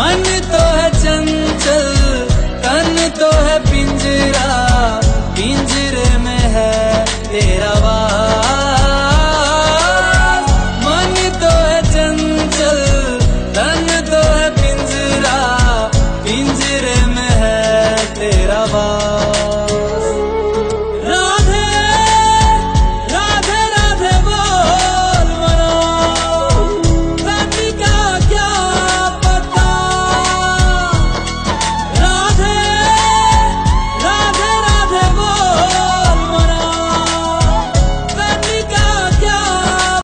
मन तो है चंचल, तन तो है पिंजरा, पिंजरे में है तेरा वास। मन तो है चंचल, तन तो है पिंजरा, पिंजरे में है तेरा वास।